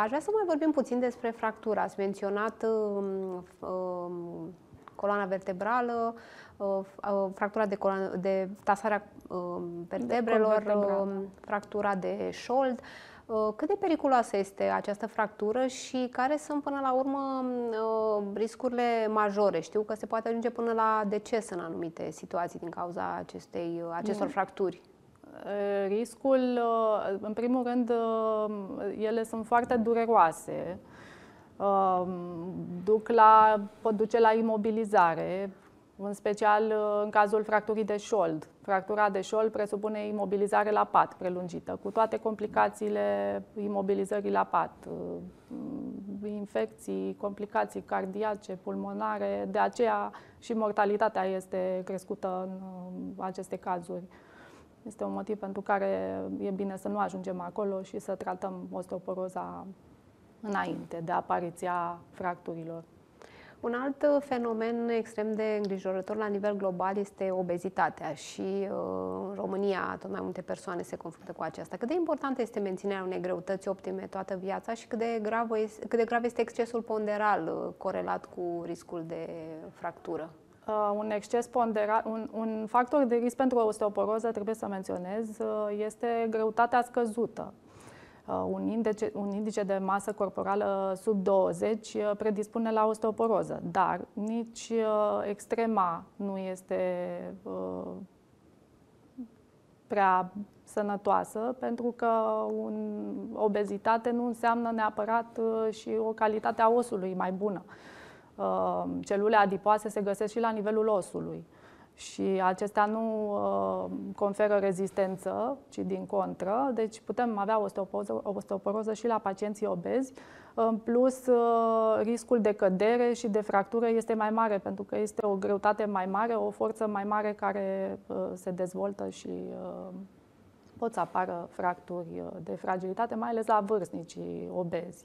aș vrea să mai vorbim puțin despre fractură. Ați menționat uh, coloana vertebrală, fractura de, coloană, de tasarea vertebrelor, de fractura de șold. Cât de periculoasă este această fractură și care sunt până la urmă riscurile majore? Știu că se poate ajunge până la deces în anumite situații din cauza acestei, acestor mm. fracturi. Riscul, în primul rând, ele sunt foarte dureroase. Duc la, pot duce la imobilizare, în special uh, în cazul fracturii de șold. Fractura de șold presupune imobilizare la pat prelungită, cu toate complicațiile imobilizării la pat, uh, infecții, complicații cardiace, pulmonare, de aceea și mortalitatea este crescută în uh, aceste cazuri. Este un motiv pentru care e bine să nu ajungem acolo și să tratăm osteoporoza înainte de apariția fracturilor. Un alt uh, fenomen extrem de îngrijorător la nivel global este obezitatea și uh, în România tot mai multe persoane se confruntă cu aceasta. Cât de importantă este menținerea unei greutăți optime toată viața și cât de grav este, cât de grav este excesul ponderal uh, corelat cu riscul de fractură? Uh, un exces ponderal, un, un factor de risc pentru osteoporoză, trebuie să menționez, uh, este greutatea scăzută. Uh, un indice, un indice de masă corporală sub 20 uh, predispune la osteoporoză, dar nici uh, extrema nu este prea sănătoasă, pentru că un, obezitate nu înseamnă neapărat și o calitate a osului mai bună. Celule adipoase se găsesc și la nivelul osului și acestea nu uh, conferă rezistență, ci din contră. Deci putem avea osteoporoză, osteoporoză și la pacienții obezi. În plus, uh, riscul de cădere și de fractură este mai mare, pentru că este o greutate mai mare, o forță mai mare care uh, se dezvoltă și uh, pot să apară fracturi uh, de fragilitate, mai ales la vârstnicii obezi.